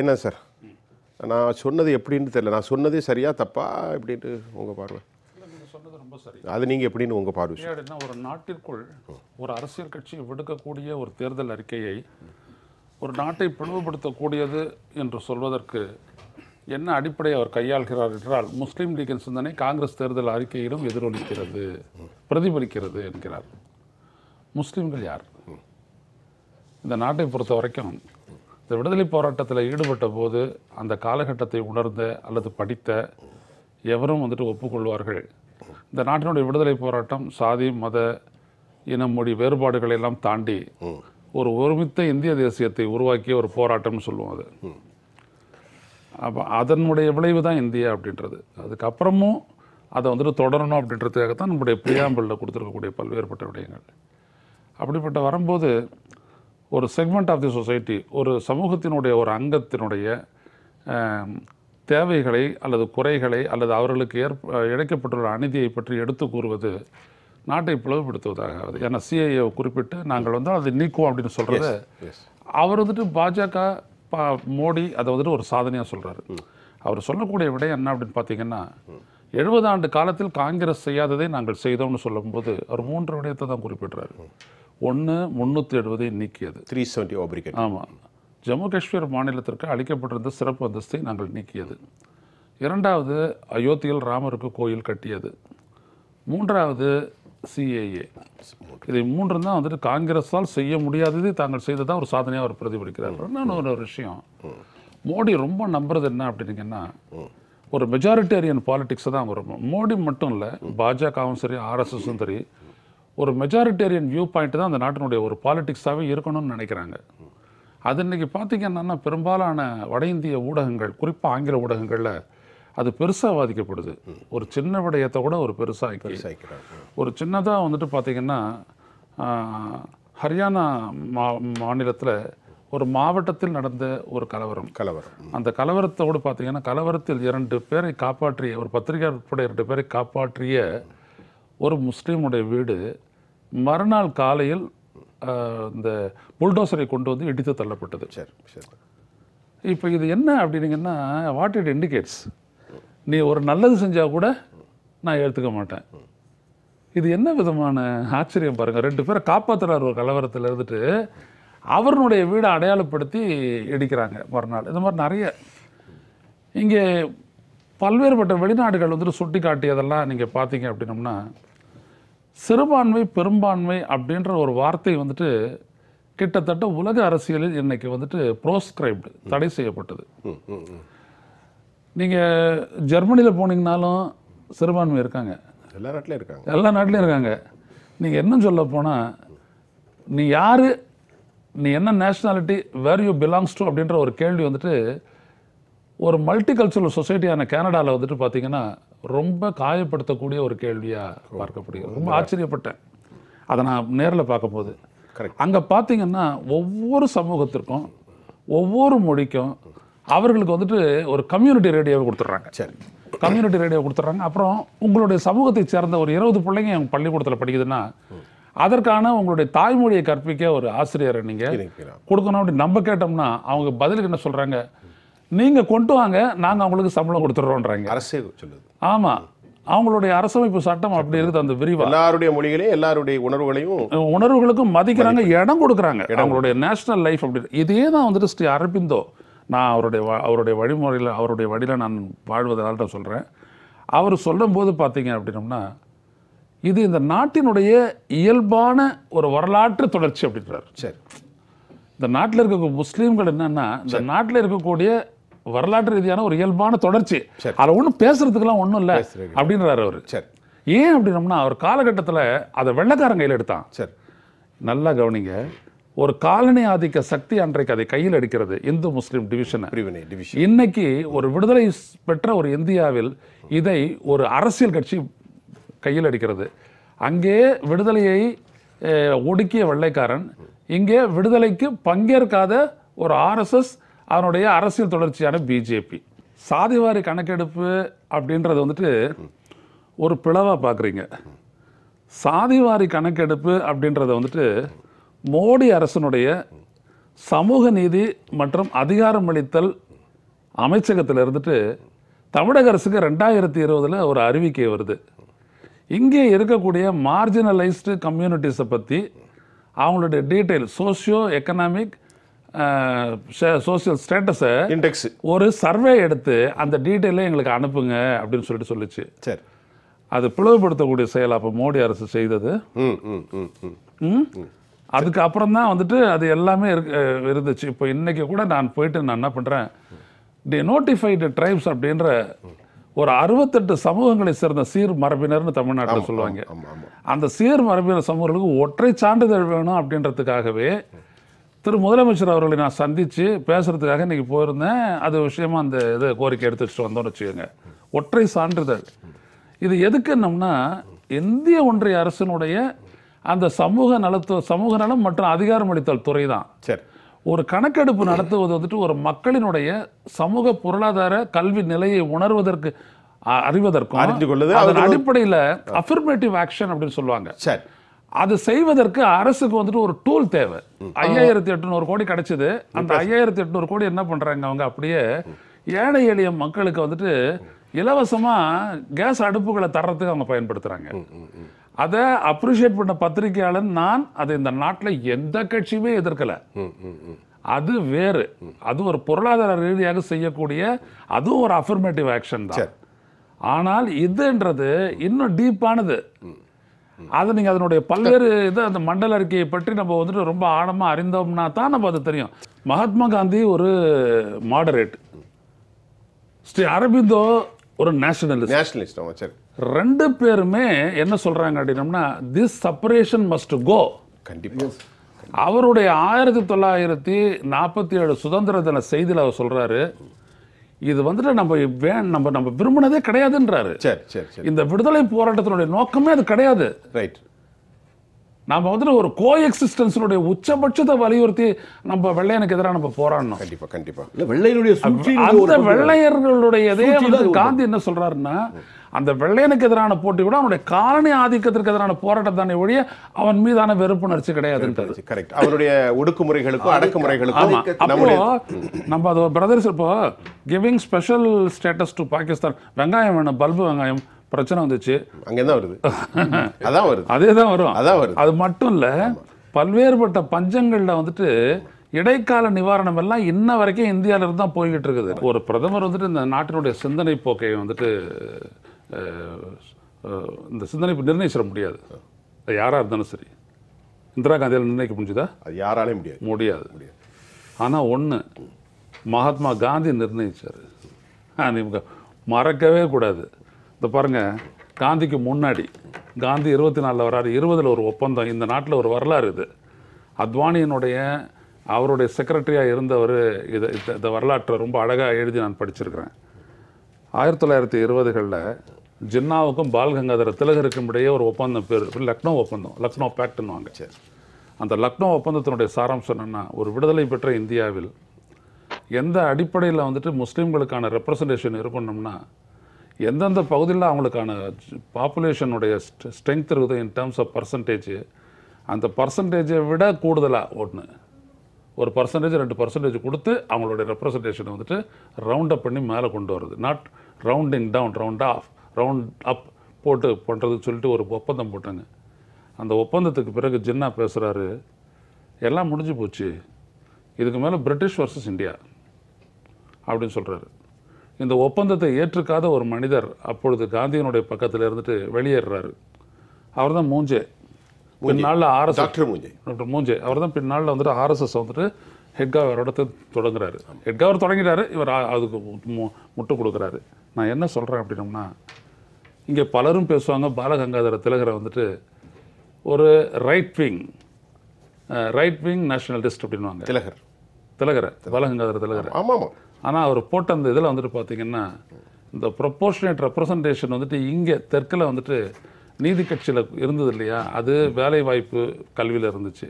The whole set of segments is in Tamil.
என்ன சார்? நான் சொன்னது எப்படின்னு தெரியல. நான் சொன்னதே சரியா தப்பா? எப்படின்ட்டு உங்கள் பார்வை. நீங்கள் சொன்னது ரொம்ப சரி. அது நீங்கள் எப்படின்னு உங்கள் பார்வை ஒரு நாட்டிற்குள் ஒரு அரசியல் கட்சி விடுக்கக்கூடிய ஒரு தேர்தல் அறிக்கையை ஒரு நாட்டை பிளவுபடுத்தக்கூடியது என்று சொல்வதற்கு என்ன அடிப்படை அவர் கையாள்கிறார் என்றால் முஸ்லீம் லீக்கின் சிந்தனை காங்கிரஸ் தேர்தல் அறிக்கையிலும் எதிரொலிக்கிறது பிரதிபலிக்கிறது என்கிறார். முஸ்லீம்கள் யார்? இந்த நாட்டை பொறுத்த வரைக்கும் இந்த விடுதலை போராட்டத்தில் ஈடுபட்ட போது அந்த காலகட்டத்தை உணர்ந்த அல்லது படித்த எவரும் வந்துட்டு ஒப்புக்கொள்வார்கள். இந்த நாட்டினுடைய விடுதலை போராட்டம் சாதி மத இனம் மொழி வேறுபாடுகளை எல்லாம் தாண்டி ஒரு ஒருமித்த இந்திய தேசியத்தை உருவாக்கிய ஒரு போராட்டம்னு சொல்லுவோம் அது. அப்போ அதனுடைய விளைவு தான் இந்தியா அப்படின்றது. அதுக்கப்புறமும் அதை வந்துட்டு தொடரணும் அப்படின்றதுக்காக தான் நம்முடைய பிரியாம்பலில் கொடுத்துருக்கக்கூடிய பல்வேறுபட்ட விடயங்கள். அப்படிப்பட்ட வரும்போது ஒரு செக்மெண்ட் ஆஃப் தி சொசைட்டி ஒரு சமூகத்தினுடைய ஒரு அங்கத்தினுடைய தேவைகளை அல்லது குறைகளை அல்லது அவர்களுக்கு ஏற்ப இழைக்கப்பட்டுள்ள அநீதியை பற்றி எடுத்து கூறுவது நாட்டை பிளவுபடுத்துவதாகாது. ஏன்னா சிஐஏ குறிப்பிட்டு நாங்கள் வந்து அதை நீக்குவோம் அப்படின்னு சொல்கிறத அவர் வந்துட்டு பாஜக பா மோடி அதை வந்துட்டு ஒரு சாதனையாக சொல்கிறாரு அவர் சொல்லக்கூடிய விடயம் என்ன அப்படின்னு பார்த்தீங்கன்னா எழுபது ஆண்டு காலத்தில் காங்கிரஸ் செய்யாததை நாங்கள் செய்தோம்னு சொல்லும்போது அவர் மூன்று விடயத்தை தான் குறிப்பிடுறாரு. ஒன்று முந்நூற்றி எழுபதை நீக்கியது. த்ரீ செவன்ட்டி ஓபரிக்கன் ஆமாம் ஜம்மு காஷ்மீர் மாநிலத்திற்கு அளிக்கப்பட்டிருந்த சிறப்பு அந்தஸ்தை நாங்கள் நீக்கியது. இரண்டாவது அயோத்தியில் ராமருக்கு கோயில் கட்டியது. மூன்றாவது சிஏஏ இதை மூன்று தான் வந்துட்டு காங்கிரஸால் செய்ய முடியாதது தாங்கள் செய்ததா ஒரு சாதனையாக அவர் பிரதிபலிக்கிறார். இன்னொன்று ஒரு விஷயம். மோடி ரொம்ப நம்புறது என்ன அப்படின்னீங்கன்னா ஒரு மெஜாரிட்டேரியன் பாலிடிக்ஸை தான் வரும் மோடி மட்டும் இல்லை பாஜகவும் சரி ஆர்எஸ்எஸும் சரி ஒரு மெஜாரிட்டேரியன் வியூ பாயிண்ட் தான் அந்த நாட்டினுடைய ஒரு பாலிடிக்ஸாகவே இருக்கணும்னு நினைக்கிறாங்க. அது இன்னைக்கு பார்த்தீங்கன்னா பெரும்பாலான வட இந்திய ஊடகங்கள் குறிப்பாக ஆங்கில ஊடகங்களில் அது பெருசாக வாதிக்கப்படுது ஒரு சின்ன விடயத்தை கூட ஒரு பெருசாக ஒரு சின்னதாக வந்துட்டு பார்த்தீங்கன்னா ஹரியானா மா மாநிலத்தில் ஒரு மாவட்டத்தில் நடந்த ஒரு கலவரம். கலவரம். அந்த கலவரத்தோடு பார்த்தீங்கன்னா கலவரத்தில் இரண்டு பேரை காப்பாற்றிய ஒரு பத்திரிகை உட்பட இரண்டு பேரை காப்பாற்றிய ஒரு முஸ்லீமுடைய வீடு மறுநாள் காலையில் இந்த புல்டோசரை கொண்டு வந்து இடித்து தள்ளப்பட்டது. சரி சரி. இப்போ இது என்ன அப்படின்னீங்கன்னா வாட் இட் இண்டிகேட்ஸ் நீ ஒரு நல்லது செஞ்சால் கூட நான் ஏற்றுக்க மாட்டேன். இது என்ன விதமான ஆச்சரியம் பாருங்கள் ரெண்டு பேரை காப்பாற்றுறாரு ஒரு கலவரத்தில் இருந்துட்டு அவருடைய வீடை அடையாளப்படுத்தி இடிக்கிறாங்க மறுநாள். இந்த மாதிரி நிறைய. இங்கே பல்வேறுபட்ட வெளிநாடுகள் வந்துட்டு சுட்டி காட்டியதெல்லாம் நீங்கள் பார்த்தீங்க அப்படின்னம்னா சிறுபான்மை பெரும்பான்மை அப்படின்ற ஒரு வார்த்தை வந்துட்டு கிட்டத்தட்ட உலக அரசியலில் இன்னைக்கு வந்துட்டு ப்ரோஸ்கிரைப்டு தடை செய்யப்பட்டது. நீங்கள் ஜெர்மனியில் போனீங்கனாலும் சிறுபான்மை இருக்காங்க. எல்லா நாட்டிலையும் இருக்காங்க. எல்லா நாட்டிலையும் இருக்காங்க. நீங்கள் இன்னும் சொல்ல போனால் நீ யார் நீ என்ன nationality where you belongs to அப்படின்ற ஒரு கேள்வி வந்துட்டு ஒரு மல்டி கல்ச்சுரல் சொசைட்டியான கனடாவில் வந்துட்டு பார்த்தீங்கன்னா ரொம்ப காயப்படுத்தக்கூடிய ஒரு கேள்வியாக பார்க்கப்படுகிறது. ரொம்ப ஆச்சரியப்பட்டேன். அதை நான் நேரில் பார்க்கும்போது. கரெக்ட் அங்கே பார்த்தீங்கன்னா ஒவ்வொரு சமூகத்திற்கும் ஒவ்வொரு மொழிக்கும் அவர்களுக்கு வந்துட்டு ஒரு கம்யூனிட்டி ரேடியோவை கொடுத்துட்றாங்க. சரி. கம்யூனிட்டி ரேடியோ கொடுத்துட்றாங்க. அப்புறம் உங்களுடைய சமூகத்தை சேர்ந்த ஒரு இருபது பிள்ளைங்க எங்கள் பள்ளிக்கூடத்தில் படிக்குதுன்னா அதற்கான உங்களுடைய தாய்மொழியை கற்பிக்க ஒரு ஆசிரியரை நீங்கள் கொடுக்கணும் அப்படி நம்ம கேட்டோம்னா அவங்க பதிலுக்கு என்ன சொல்கிறாங்க நீங்கள் கொண்டு வாங்க நாங்கள் அவங்களுக்கு சம்பளம் கொடுத்துட்றோன்றாங்க அரசே சொல்லுது. ஆமாம் அவங்களுடைய அரசமைப்பு சட்டம் அப்படி இருக்குது அந்த விரிவா. எல்லாருடைய மொழிகளையும் எல்லாருடைய உணர்வுகளையும் உணர்வுகளுக்கும் மதிக்கிறாங்க இடம் கொடுக்குறாங்க. அவங்களுடைய நேஷனல் லைஃப் அப்படி இதே தான் வந்துட்டு ஸ்ரீ அரபிந்தோ நான் அவருடைய அவருடைய வழிமுறையில் அவருடைய வழியில் நான் வாழ்வதனால தான் சொல்கிறேன் அவர் சொல்லும்போது பார்த்தீங்க அப்படின்னம்னா இது இந்த நாட்டினுடைய இயல்பான ஒரு வரலாற்று தொடர்ச்சி அப்படின்றார். சரி. இந்த நாட்டில் இருக்கக்கூடிய முஸ்லீம்கள் என்னன்னா இந்த நாட்டில் இருக்கக்கூடிய வரலாற்று ரீதியான ஒரு இயல்பான தொடர்ச்சி. அதில் ஒன்றும் பேசுறதுக்கெல்லாம் ஒன்றும் இல்லை. அப்படின்றாரு அவர். சரி. ஏன் அப்படின்னம்னா அவர் காலகட்டத்தில் அதை வெள்ளைக்காரன் கையில் எடுத்தான். சரி. நல்லா கவனிங்க. ஒரு காலனி ஆதிக்க சக்தி அன்றைக்கு அதை கையில் எடுக்கிறது இந்து முஸ்லீம் டிவிஷனை. இன்னைக்கு ஒரு விடுதலை பெற்ற ஒரு இந்தியாவில் இதை ஒரு அரசியல் கட்சி கையில் எடுக்கிறது. அங்கே விடுதலையை ஒடுக்கிய வெள்ளைக்காரன் இங்கே விடுதலைக்கு பங்கேற்காத ஒரு ஆர்எஸ்எஸ் அதனுடைய அரசியல் தொடர்ச்சியான பிஜேபி சாதிவாரி கணக்கெடுப்பு அப்படின்றது வந்துட்டு ஒரு பிளவாக பார்க்குறீங்க சாதிவாரி கணக்கெடுப்பு அப்படின்றத வந்துட்டு மோடி அரசனுடைய சமூக நீதி மற்றும் அதிகாரமளித்தல் அமைச்சகத்தில் இருந்துட்டு தமிழக அரசுக்கு ரெண்டாயிரத்தி இருபதில் ஒரு அறிவிக்கை வருது. இங்கே இருக்கக்கூடிய மார்ஜினலைஸ்டு கம்யூனிட்டிஸை பற்றி அவங்களுடைய டீட்டெயில் சோஷியோ எக்கனாமிக் சோஷியல் ஸ்டேட்டஸை இண்டெக்ஸ் ஒரு சர்வே எடுத்து அந்த டீட்டெயிலை எங்களுக்கு அனுப்புங்க அப்படின்னு சொல்லிட்டு சொல்லுச்சு. சரி. அது பிளவுபடுத்தக்கூடிய செயல் அப்போ மோடி அரசு செய்தது. ம் ம் ம் ம். ம்? அதுக்கு அப்புறம் தான் வந்துட்டு அது எல்லாமே இருந்துச்சு. இப்போ இன்னைக்கு கூட நான் போயிட்டு நான் என்ன பண்ணுறேன் டி நோட்டிஃபைடு ட்ரைப்ஸ் அப்படின்ற ஒரு அறுபத்தெட்டு சமூகங்களை சேர்ந்த சீர் மரபினர்னு தமிழ்நாட்டில் சொல்லுவாங்க. அந்த சீர் மரபினர் சமூகங்களுக்கு ஒற்றை சான்றிதழ் வேணும் அப்படின்றதுக்காகவே திரு முதலமைச்சர் அவர்களை நான் சந்தித்து பேசுறதுக்காக இன்னைக்கு போயிருந்தேன். அது விஷயமா அந்த இது கோரிக்கை எடுத்து வச்சுட்டு வந்தோம்னு வச்சுக்கோங்க. ஒற்றை சான்றிதழ். இது எதுக்குன்னோம்னா இந்திய ஒன்றிய அரசினுடைய அந்த சமூக நலத்து சமூக நலம் மற்றும் அதிகாரமளித்தல் துறை தான். சரி. ஒரு கணக்கெடுப்பு நடத்துவது வந்துட்டு ஒரு மக்களினுடைய சமூக பொருளாதார கல்வி நிலையை உணர்வதற்கு அறிவதற்கும் அறிந்து கொள்வது அதன் அடிப்படையில் அஃபர்மேட்டிவ் ஆக்ஷன் அப்படின்னு சொல்லுவாங்க. சரி. அது செய்வதற்கு அரசுக்கு வந்துட்டு ஒரு டூல் தேவை. ஐயாயிரத்தி எட்நூறு கோடி கிடைச்சது. அந்த ஐயாயிரத்தி எட்நூறு கோடி என்ன பண்றாங்க அவங்க? அப்படியே ஏழை எளிய மக்களுக்கு வந்துட்டு இலவசமா கேஸ் அடுப்புகளை தர்றதுக்கு அவங்க பயன்படுத்துறாங்க. அதை அப்ரிஷியேட் பண்ண பத்திரிகையாளர் நான் அதை இந்த நாட்டில் எந்த கட்சியுமே எதிர்க்கல. அது வேறு. அது ஒரு பொருளாதார ரீதியாக செய்யக்கூடிய அதுவும் ஒரு அஃபர்மேட்டிவ் ஆக்ஷன் தான். ஆனால் இதுன்றது இன்னும் டீப்பானது அது நீங்கள் அதனுடைய பல்வேறு இது அந்த மண்டல அறிக்கையை பற்றி நம்ம வந்துட்டு ரொம்ப ஆழமாக அறிந்தோம்னா தான் நம்ம அது தெரியும். மகாத்மா காந்தி ஒரு மாடரேட் ஸ்ரீ அரபிந்தோ ஒரு நேஷனலிஸ்ட் நேஷனலிஸ்ட் சரி. ரெண்டு பேருமே என்ன சொல்றாங்க அப்படின்னம்னா திஸ் செப்பரேஷன் மஸ்ட் கோ கண்டிப்பாக அவருடைய ஆயிரத்தி தொள்ளாயிரத்தி நாற்பத்தி ஏழு சுதந்திர தின செய்தியில் அவர் சொல்றாரு இது வந்துட்டு நம்ம வே நம்ம நம்ம விரும்பினதே கிடையாதுன்றாரு. சரி சரி சரி. இந்த விடுதலை போராட்டத்தினுடைய நோக்கமே அது கிடையாது. ரைட் நாம வந்துட்டு ஒரு கோ எக்ஸிஸ்டன்ஸினுடைய உச்சபட்சத்தை வலியுறுத்தி நம்ம வெள்ளையனுக்கு எதிராக நம்ம போராடணும். கண்டிப்பா கண்டிப்பா. இல்ல வெள்ளையினுடைய அந்த. வெள்ளையர்களுடைய இதே வந்து காந்தி என்ன சொல்றாருன்னா அந்த வெள்ளையனுக்கு எதிரான போட்டி கூட அவனுடைய காலனி ஆதிக்கத்திற்கு எதிரான போராட்டம் தானே ஒழிய அவன் மீதான வெறுப்புணர்ச்சி கிடையாதுன்றது கரெக்ட் அவருடைய ஒடுக்குமுறைகளுக்கும் அடக்குமுறைகளுக்கும் அப்போ நம்ம அது பிரதர்ஸ் இப்போ giving special status to Pakistan வெங்காயம் வேணும் பல்பு வெங்காயம். பிரச்சனை வந்துச்சு. அங்கதான் வருது. அதான் வருது. அதே தான் வரும். அதான் வருது. அது மட்டும் இல்ல பல்வேறுபட்ட பஞ்சங்கள்ல வந்துட்டு இடைக்கால நிவாரணம் எல்லாம் இன்ன வரைக்கும் இந்தியால இருந்து தான் போய்கிட்டு இருக்குது. ஒரு பிரதமர் வந்துட்டு இந்த நாட்டினுடைய சிந்தனை போக்கை வந்துட்டு இந்த சிந்தனை நிர்ணயிச்சிட முடியாது. அது யாரா இருந்தாலும் சரி. இந்திரா காந்தியால் நிர்ணயிக்க முடிஞ்சுதா? அது யாராலையும் முடியாது. முடியாது. ஆனா ஒண்ணு மகாத்மா காந்தி நீங்க மறக்கவே கூடாது. இந்த பாருங்கள் காந்திக்கு முன்னாடி காந்தி இருபத்தி நாலில் வராரு. இருபதில் ஒரு ஒப்பந்தம். இந்த நாட்டில் ஒரு வரலாறு இது. அத்வானியினுடைய அவருடைய செக்ரட்டரியாக இருந்தவர் இதை இந்த- வரலாற்றை ரொம்ப அழகாக எழுதி நான் படிச்சிருக்கிறேன். ஆயிரத்தி தொள்ளாயிரத்தி இருபதுகளில் ஜின்னாவுக்கும் பால்கங்காதர திலகருக்கும் இடையே ஒரு ஒப்பந்தம் பேர் லக்னோ ஒப்பந்தம் லக்னோ பேக்ட்னுவாங்க சரி அந்த லக்னோ ஒப்பந்தத்தினுடைய சாராம்சம் என்னன்னா ஒரு விடுதலை பெற்ற இந்தியாவில் எந்த அடிப்படையில் வந்துட்டு முஸ்லீம்களுக்கான ரெப்ரசன்டேஷன் இருக்கணும்னா எந்தெந்த பகுதியில் அவங்களுக்கான பாப்புலேஷனுடைய ஸ்ட்ரென்த் இருக்குது இன் டேர்ம்ஸ் ஆஃப் பர்சன்டேஜ் அந்த பர்சன்டேஜை விட கூடுதலாக ஒன்று ஒரு பர்சன்டேஜ் ரெண்டு பர்சன்டேஜ் கொடுத்து அவங்களுடைய ரெப்ரசன்டேஷனை வந்துட்டு ரவுண்ட் அப் பண்ணி மேலே கொண்டு வருது not rounding down round off round up போட்டு பண்ணுறதுன்னு சொல்லிட்டு ஒரு ஒப்பந்தம் போட்டாங்க. அந்த ஒப்பந்தத்துக்கு பிறகு ஜின்னா பேசுகிறாரு எல்லாம் முடிஞ்சு போச்சு. இதுக்கு மேலே பிரிட்டிஷ் வர்சஸ் இந்தியா அப்படின்னு சொல்கிறாரு இந்த ஒப்பந்தத்தை ஏற்றுக்காத ஒரு மனிதர் அப்பொழுது காந்தியினுடைய பக்கத்தில் இருந்துட்டு வெளியேறுறாரு. அவர் தான் மூஞ்சே. பின்னாளில் RS doctor Moonje. Doctor Moonje. அவர் தான் பின்னாளில் வந்துட்டு ஆர்எஸ்எஸ் வந்துட்டு ஹெட்காவரோட தொடங்குறாரு. ஹெட்காவர் தொடங்கிட்டாரு. இவர் அதுக்கு முட்டு கொடுக்குறாரு. நான் என்ன சொல்கிறேன் அப்படின்னம்னா இங்கே பலரும் பேசுவாங்க. பாலகங்காதர திலகரை வந்துட்டு ஒரு right wing right wing nationalist அப்படின்வாங்க திலகர். திலகரை. பாலகங்காதர திலகரை. ஆமா ஆமா ஆனால் அவர் போட்ட அந்த இதில் வந்துட்டு பார்த்தீங்கன்னா இந்த ப்ரொப்போர்ஷனேட் ரெப்ரசன்டேஷன் வந்துட்டு இங்கே தெற்கில் வந்துட்டு நீதி கட்சியில் இருந்தது இல்லையா? அது வேலை வாய்ப்பு கல்வியில் இருந்துச்சு.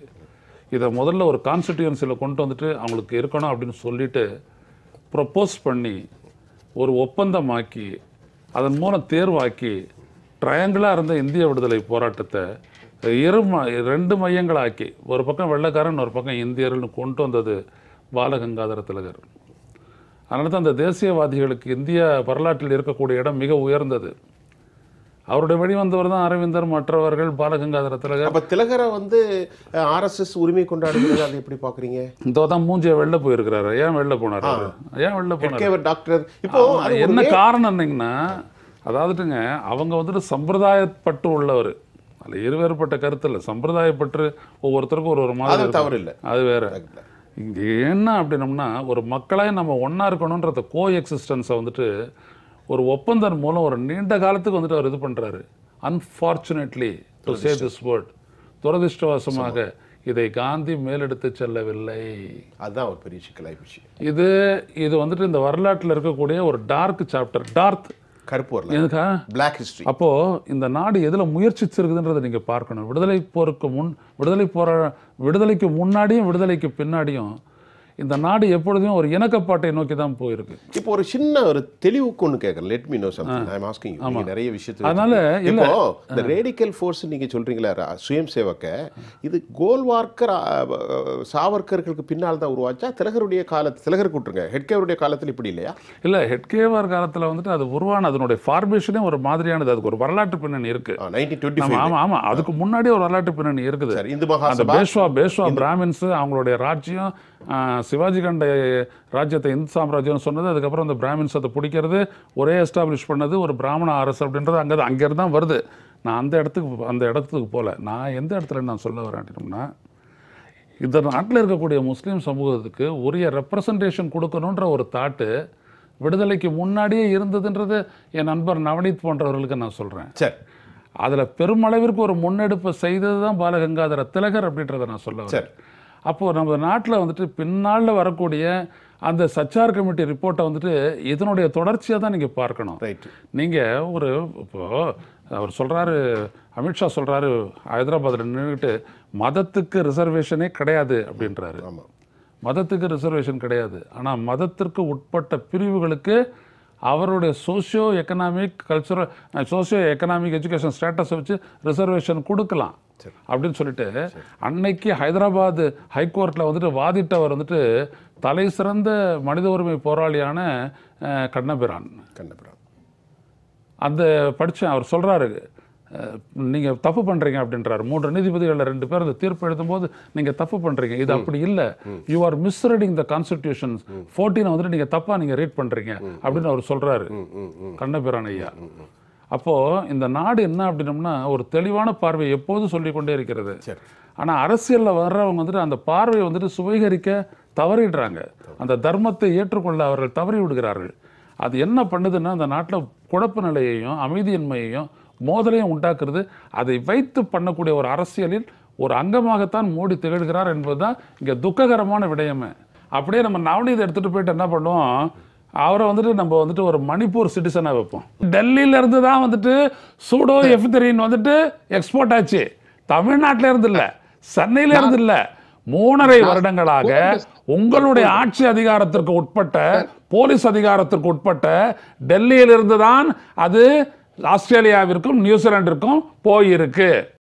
இதை முதல்ல ஒரு கான்ஸ்டிடியூன்சியில் கொண்டு வந்துட்டு அவங்களுக்கு இருக்கணும் அப்படின்னு சொல்லிட்டு ப்ரொப்போஸ் பண்ணி ஒரு ஒப்பந்தமாக்கி அதன் மூலம் தேர்வாக்கி ட்ரையாங்கிளாக இருந்த இந்திய விடுதலை போராட்டத்தை இரு ம- ரெண்டு மையங்களாக்கி ஒரு பக்கம் வெள்ளைக்காரன் ஒரு பக்கம் இந்தியர்கள்னு கொண்டு வந்தது பாலகங்காதர திலகர். அதனால தான் அந்த தேசியவாதிகளுக்கு இந்திய வரலாற்றில் இருக்கக்கூடிய இடம் மிக உயர்ந்தது. அவருடைய வழி வந்தவர் தான் அரவிந்தர் மற்றவர்கள் பாலகங்காதர திலகர் அப்ப திலகரை வந்து ஆர்எஸ்எஸ் உரிமை கொண்டாடுகிறது அதை எப்படி பாக்குறீங்க இந்த தான் மூஞ்சிய வெளில போயிருக்கிறாரு. ஏன் வெளில போனாரு? ஏன் வெளில போனாரு? டாக்டர். இப்போ என்ன காரணம் என்னங்கன்னா அதாவதுங்க அவங்க வந்துட்டு சம்பிரதாயப்பட்டு உள்ளவர். அதில் இருவேறுபட்ட கருத்து இல்லை. சம்பிரதாயப்பட்டு ஒவ்வொருத்தருக்கும் ஒரு ஒரு மாதிரி. தவறு இல்லை அது வேற. இங்கே என்ன அப்படின்னம்னா ஒரு மக்களாக நம்ம ஒன்றா இருக்கணுன்றத கோ எக்ஸிஸ்டன்ஸை வந்துட்டு ஒரு ஒப்பந்தம் மூலம் ஒரு நீண்ட காலத்துக்கு வந்துட்டு அவர் இது பண்ணுறாரு unfortunately to say this word துரதிர்ஷ்டவசமாக இதை காந்தி மேலெடுத்து செல்லவில்லை. அதுதான் ஒரு பெரிய சிக்கலாய் போச்சு இது இது வந்துட்டு இந்த வரலாற்றில் இருக்கக்கூடிய ஒரு டார்க் சாப்டர் டார்க் கருப்பு வரல. எதுக்கா? பிளாக் ஹிஸ்டரி அப்போ இந்த நாடு எதுல முயற்சிச்சிருக்குதுன்றதை நீங்க பார்க்கணும். விடுதலை போருக்கு முன் விடுதலை போற விடுதலைக்கு முன்னாடியும் விடுதலைக்கு பின்னாடியும் இந்த நாடு எப்பொழுதும் ஒரு இணக்கப்பாட்டை நோக்கி தான் போயிருக்கு. இப்போ ஒரு சின்ன ஒரு தெளிவுக்கு ஒன்று கேட்குறேன். Let me know something I am asking நீங்க நிறைய விஷயத்தை அதனால இப்போ இந்த ரேடிக்கல் ஃபோர்ஸ் நீங்க சொல்றீங்களா ரா- சுயம் சேவக்க இது கோல்வார்க்கர் ஆ, சாவர்கர்களுக்கு பின்னால் தான் உருவாச்சா? திலகருடைய காலத்து திலகருக்கு விட்டுருங்க ஹெட்கேவருடைய காலத்தில் இப்படி இல்லையா? இல்ல ஹெட்கேவார் காலத்துல வந்துட்டு அது உருவான அதனுடைய ஃபார்மேஷனே ஒரு மாதிரியானது. அதுக்கு ஒரு வரலாற்று பின்னணி இருக்கு. நைன்டீன் டுவெண்ட்டி ஆமா ஆமா ஆமா. அதுக்கு முன்னாடியே ஒரு வரலாற்று பின்னணி இருக்குது. சார் இந்து அந்த மகாசபா பேஷ்வா பேஷ்வா பிராமின்ஸ் அவங்களுடைய ராஜ்யம் சிவாஜி கண்ட ராஜ்யத்தை இந்து சாம்ராஜ்யம்னு சொன்னது அதுக்கப்புறம் அந்த பிராமின்ஸ் அதை பிடிக்கிறது ஒரே எஸ்டாப்ளிஷ் பண்ணது ஒரு பிராமண அரசு அப்படின்றது அங்கே தான் அங்கேருந்து தான் வருது. நான் அந்த இடத்துக்கு அந்த இடத்துக்கு போகல நான் எந்த இடத்துல நான் சொல்ல வரேன் அப்படின்னம்னா இந்த நாட்டில் இருக்கக்கூடிய முஸ்லீம் சமூகத்துக்கு உரிய ரெப்ரசன்டேஷன் கொடுக்கணுன்ற ஒரு தாட்டு விடுதலைக்கு முன்னாடியே இருந்ததுன்றது என் நண்பர் நவநீத் போன்றவர்களுக்கு நான் சொல்கிறேன் சரி. அதில் பெருமளவிற்கு ஒரு முன்னெடுப்பை செய்தது தான் பாலகங்காதர திலகர் அப்படின்றத நான் சொல்ல வரேன். சரி. அப்போது நம்ம நாட்டில் வந்துட்டு பின்னால் வரக்கூடிய அந்த சச்சார் கமிட்டி ரிப்போர்ட்டை வந்துட்டு இதனுடைய தொடர்ச்சியாக தான் நீங்கள் பார்க்கணும். ரைட் நீங்கள் ஒரு இப்போ அவர் சொல்கிறாரு அமித்ஷா சொல்கிறாரு ஹைதராபாத்தில் நின்றுக்கிட்டு மதத்துக்கு ரிசர்வேஷனே கிடையாது அப்படின்றாரு. மதத்துக்கு ரிசர்வேஷன் கிடையாது. ஆனால் மதத்திற்கு உட்பட்ட பிரிவுகளுக்கு அவருடைய socio economic cultural socio economic education ஸ்டேட்டஸை வச்சு ரிசர்வேஷன் கொடுக்கலாம் அப்படின்னு சொல்லிட்டு அன்னைக்கு ஹைதராபாத் ஹைகோர்ட்டில் வந்துட்டு வாதிட்டவர் வந்துட்டு தலை சிறந்த மனித உரிமை போராளியான கண்ணபிரான். கண்ணபுரம் அந்த படித்தேன் அவர் சொல்கிறாரு நீங்கள் தப்பு பண்ணுறீங்க அப்படின்றாரு. மூன்று நீதிபதிகளில் ரெண்டு பேர் அந்த தீர்ப்பு எழுதும்போது நீங்கள் தப்பு பண்ணுறீங்க இது அப்படி இல்லை. You are misreading the constitution ஃபோர்டீனை வந்துட்டு நீங்கள் தப்பாக நீங்கள் ரீட் பண்ணுறீங்க அப்படின்னு அவர் சொல்கிறாரு கண்ணபிரான் ஐயா. அப்போது இந்த நாடு என்ன அப்படின்னம்னா ஒரு தெளிவான பார்வை எப்போதும் சொல்லிக் கொண்டே இருக்கிறது. சரி. ஆனால் அரசியலில் வர்றவங்க வந்துட்டு அந்த பார்வையை வந்துட்டு சுவீகரிக்க தவறிடுறாங்க. அந்த தர்மத்தை ஏற்றுக்கொள்ள அவர்கள் தவறி விடுகிறார்கள். அது என்ன பண்ணுதுன்னா அந்த நாட்டில் குழப்ப நிலையையும் அமைதியின்மையையும் மோதலையும் உண்டாக்குறது. அதை வைத்து பண்ணக்கூடிய ஒரு அரசியலில் ஒரு அங்கமாகத்தான் மோடி திகழ்கிறார் என்பதுதான் இங்கே துக்ககரமான விடயமே. அப்படியே நம்ம நவநீதை எடுத்துகிட்டு போயிட்டு என்ன பண்ணுவோம்? அவரை வந்துட்டு நம்ம வந்துட்டு ஒரு மணிப்பூர் சிட்டிசனாக வைப்போம். டெல்லியில இருந்து தான் வந்துட்டு சூடோ எஃப்தரின் வந்துட்டு எக்ஸ்போர்ட் ஆச்சு. தமிழ்நாட்டில இருந்து இல்ல சென்னையில இருந்து இல்ல. மூணரை வருடங்களாக உங்களுடைய ஆட்சி அதிகாரத்திற்கு உட்பட்ட போலீஸ் அதிகாரத்திற்கு உட்பட்ட டெல்லியிலிருந்து தான் அது ஆஸ்திரேலியாவிற்கும் நியூசிலாண்டிற்கும் போயிருக்கு.